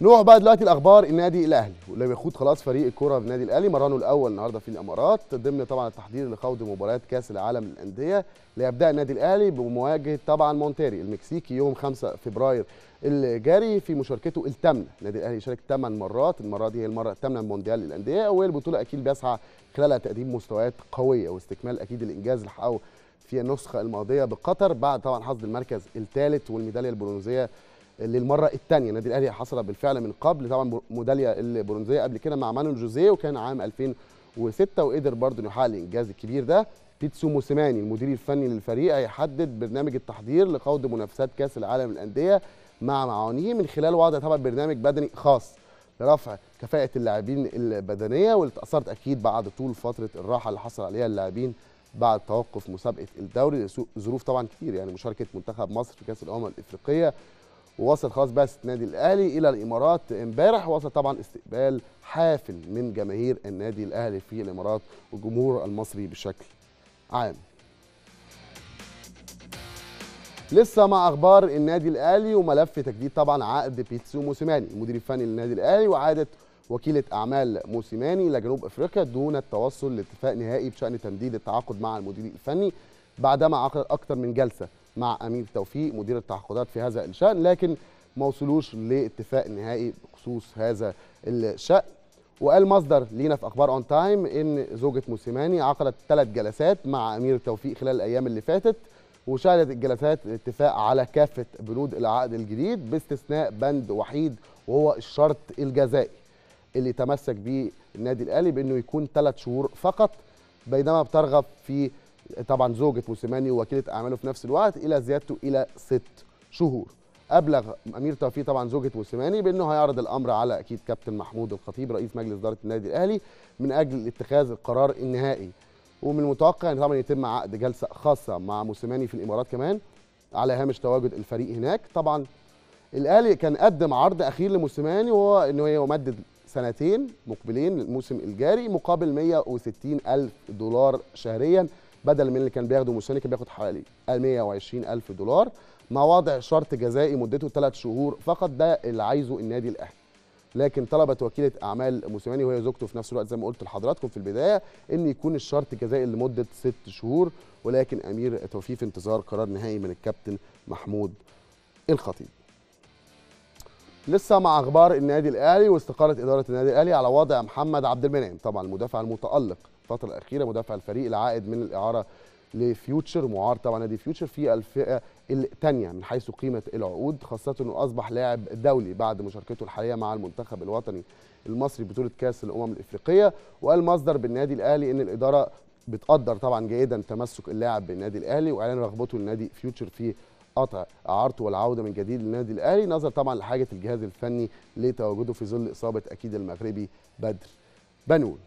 نروح بقى دلوقتي الأخبار النادي الأهلي. واللي بيخوض خلاص فريق الكره بالنادي الأهلي. مرانه الأول النهارده في الإمارات ضمن طبعا التحضير لخوض مباريات كأس العالم للأندية ليبدا النادي الأهلي بمواجهة طبعا مونتيري المكسيكي يوم 5 فبراير الجاري في مشاركته الثامنة. النادي الأهلي شارك 8 مرات المرة دي هي المرة الثامنة من مونديال الانديه والبطولة أكيد بيسعى خلالها تقديم مستويات قوية واستكمال أكيد الإنجاز اللي حققه في النسخة الماضية بقطر بعد طبعا حصد المركز الثالث والميدالية البرونزية للمرة الثانية. النادي الأهلي حصل بالفعل من قبل طبعا ميدالية البرونزيه قبل كده مع مانو جوزيه وكان عام 2006 وقدر برضه إنه يحقق الإنجاز الكبير ده. بيتسو موسيماني المدير الفني للفريق هيحدد برنامج التحضير لخوض منافسات كأس العالم للأندية مع معاونيه من خلال وضع طبعا برنامج بدني خاص لرفع كفاءة اللاعبين البدنية واللي اتاثرت أكيد بعد طول فترة الراحة اللي حصل عليها اللاعبين بعد توقف مسابقة الدوري. ظروف طبعا كتير يعني مشاركة منتخب مصر في كأس الأمم الإفريقية ووصل خلاص بس النادي الأهلي إلى الإمارات امبارح. وصل طبعا استقبال حافل من جماهير النادي الأهلي في الإمارات والجمهور المصري بشكل عام. لسه مع أخبار النادي الأهلي وملف تجديد طبعا عقد بيتسو موسيماني المدير الفني للنادي الأهلي وعادة وكيلة أعمال موسيماني لجنوب أفريقيا دون التوصل لاتفاق نهائي بشأن تمديد التعاقد مع المدير الفني بعدما عقد أكثر من جلسة. مع امير توفيق مدير التعاقدات في هذا الشأن لكن ما وصلوش لاتفاق نهائي بخصوص هذا الشأن. وقال مصدر لينا في أخبار ONTime إن زوجة موسيماني عقدت ثلاث جلسات مع أمير توفيق خلال الأيام اللي فاتت وشهدت الجلسات الاتفاق على كافة بنود العقد الجديد باستثناء بند وحيد وهو الشرط الجزائي اللي تمسك به النادي الأهلي بإنه يكون ثلاث شهور فقط بينما بترغب في طبعا زوجة موسيماني ووكيلة أعماله في نفس الوقت إلى زيادته إلى ست شهور. أبلغ أمير توفيق طبعا زوجة موسيماني بأنه هيعرض الأمر على أكيد كابتن محمود الخطيب رئيس مجلس إدارة النادي الأهلي من أجل اتخاذ القرار النهائي. ومن المتوقع أن طبعا يتم عقد جلسة خاصة مع موسيماني في الإمارات كمان على هامش تواجد الفريق هناك. طبعا الأهلي كان قدم عرض أخير لموسيماني وهو أنه يمدد سنتين مقبلين للموسم الجاري مقابل 160 ألف دولار شهريا. بدل من اللي كان بياخده موسيماني كان بياخد حوالي 120 ألف دولار. مع وضع شرط جزائي مدته ثلاث شهور فقط ده اللي عايزه النادي الأهلي. لكن طلبت وكيلة أعمال موسيماني وهي زوجته في نفس الوقت زي ما قلت لحضراتكم في البداية إن يكون الشرط جزائي لمدة ست شهور ولكن أمير توفيق في انتظار قرار نهائي من الكابتن محمود الخطيب. لسه مع أخبار النادي الأهلي واستقالة إدارة النادي الأهلي على وضع محمد عبد المنعم. طبعا المدافع المتألق الفترة الأخيرة مدافع الفريق العائد من الإعارة لفيوتشر معار طبعا نادي فيوتشر في الفئة الثانية من حيث قيمة العقود خاصة إنه أصبح لاعب دولي بعد مشاركته الحالية مع المنتخب الوطني المصري بطولة كأس الأمم الإفريقية. وقال مصدر بالنادي الأهلي إن الإدارة بتقدر طبعا جيدا تمسك اللاعب بالنادي الأهلي وإعلان رغبته لنادي فيوتشر في قطع اعارته والعودة من جديد للنادي الأهلي نظرا طبعا لحاجة الجهاز الفني لتواجده في ظل إصابة أكيد المغربي بدر بنون.